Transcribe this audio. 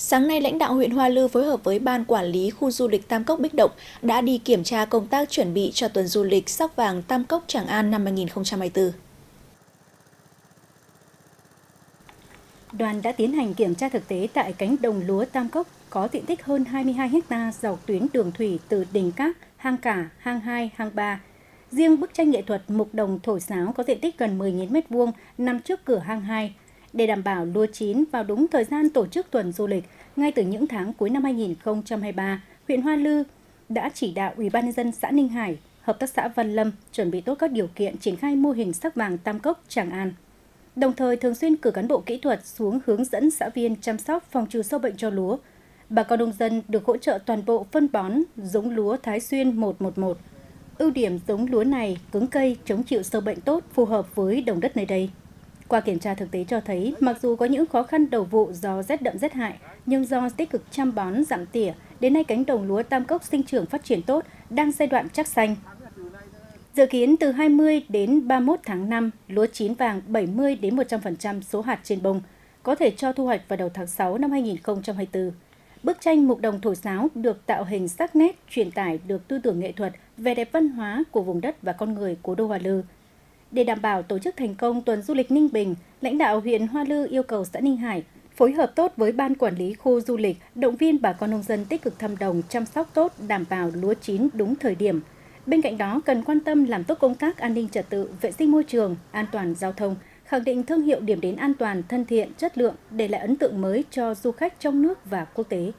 Sáng nay, lãnh đạo huyện Hoa Lư phối hợp với Ban Quản lý Khu Du lịch Tam Cốc Bích Động đã đi kiểm tra công tác chuẩn bị cho tuần du lịch sắc vàng Tam Cốc Tràng An năm 2024. Đoàn đã tiến hành kiểm tra thực tế tại cánh đồng lúa Tam Cốc có diện tích hơn 22 ha dọc tuyến đường thủy từ Đình Các, Hang Cả, Hang 2, Hang 3. Riêng bức tranh nghệ thuật Mục Đồng Thổi Sáo có diện tích gần 10.000 m2 nằm trước cửa Hang 2. Để đảm bảo lúa chín vào đúng thời gian tổ chức tuần du lịch, ngay từ những tháng cuối năm 2023, huyện Hoa Lư đã chỉ đạo Ủy ban nhân dân xã Ninh Hải, Hợp tác xã Văn Lâm chuẩn bị tốt các điều kiện triển khai mô hình sắc vàng Tam Cốc Tràng An. Đồng thời thường xuyên cử cán bộ kỹ thuật xuống hướng dẫn xã viên chăm sóc phòng trừ sâu bệnh cho lúa. Bà con nông dân được hỗ trợ toàn bộ phân bón giống lúa Thái Xuyên 111. Ưu điểm giống lúa này cứng cây, chống chịu sâu bệnh tốt, phù hợp với đồng đất nơi đây. Qua kiểm tra thực tế cho thấy, mặc dù có những khó khăn đầu vụ do rét đậm rét hại, nhưng do tích cực chăm bón giảm tỉa, đến nay cánh đồng lúa tam cốc sinh trưởng phát triển tốt, đang giai đoạn chắc xanh. Dự kiến từ 20 đến 31 tháng 5, lúa chín vàng 70 đến 100% số hạt trên bông, có thể cho thu hoạch vào đầu tháng 6 năm 2024. Bức tranh Mục đồng thổi sáo được tạo hình sắc nét, truyền tải được tư tưởng nghệ thuật, vẻ đẹp văn hóa của vùng đất và con người cố đô Hoa Lư. Để đảm bảo tổ chức thành công tuần du lịch Ninh Bình, lãnh đạo huyện Hoa Lư yêu cầu xã Ninh Hải phối hợp tốt với ban quản lý khu du lịch, động viên bà con nông dân tích cực thăm đồng, chăm sóc tốt, đảm bảo lúa chín đúng thời điểm. Bên cạnh đó, cần quan tâm làm tốt công tác an ninh trật tự, vệ sinh môi trường, an toàn giao thông, khẳng định thương hiệu điểm đến an toàn, thân thiện, chất lượng để lại ấn tượng mới cho du khách trong nước và quốc tế.